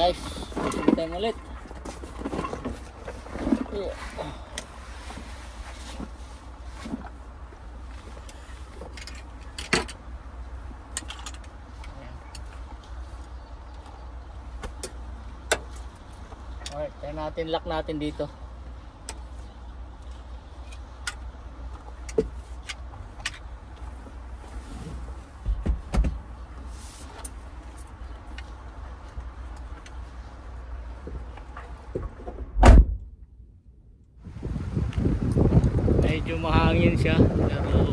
guys, tayo ulit. Alright, kaya natin lock natin dito. Medyo mahangin siya, pero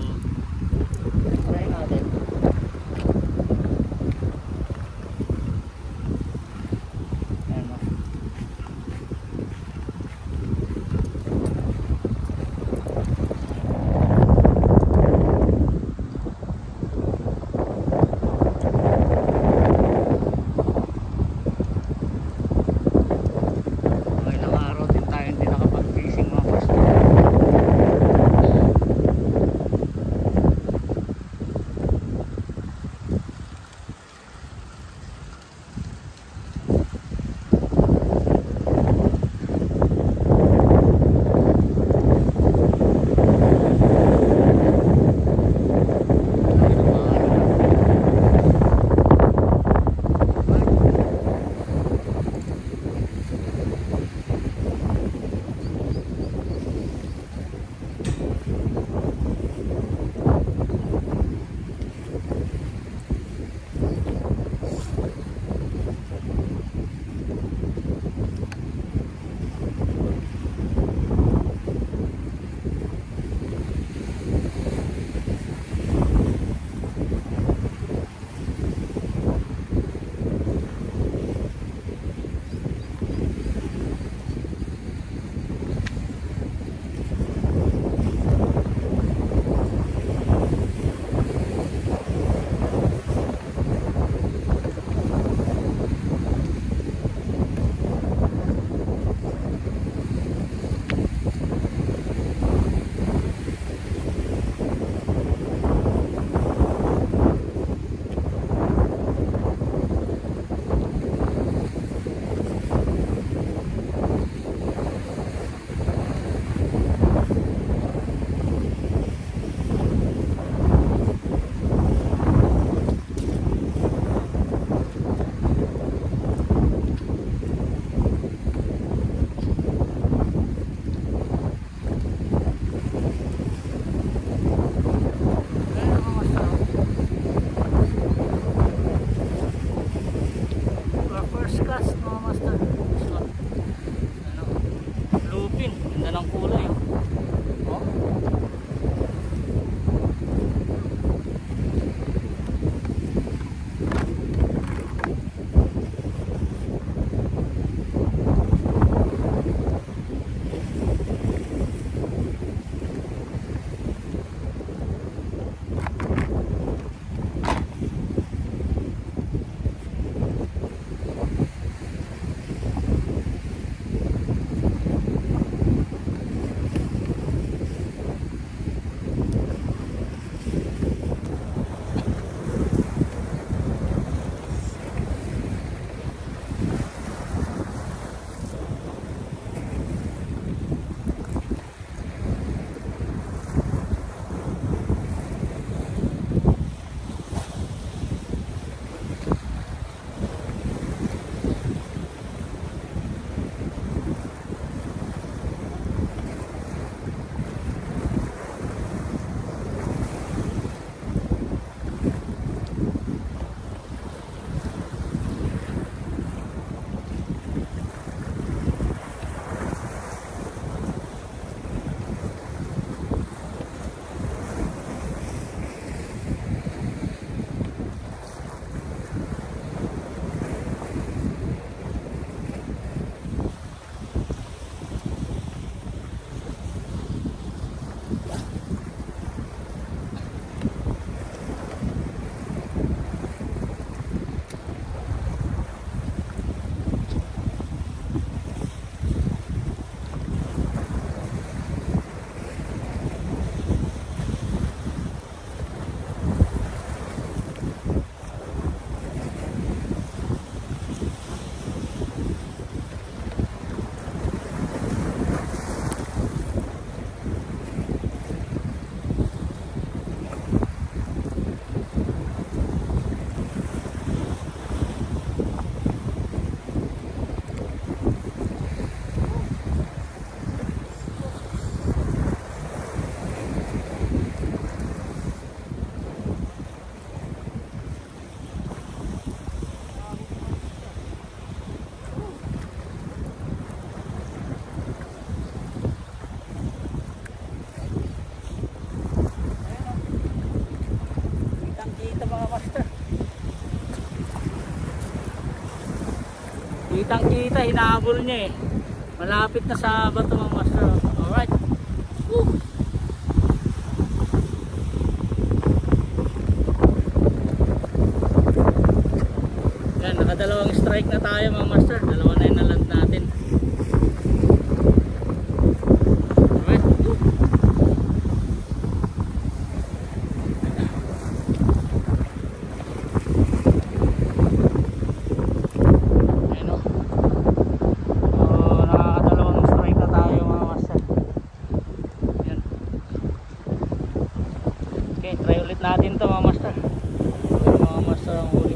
last. Kitang kita, hinahabol niya eh. Malapit na sa bato mga master. Alright. Woo! Yan, nakadalawang strike na tayo mga master. Dalawa na yung naland natin. Okay, try ulit natin to mga master. Mga master ang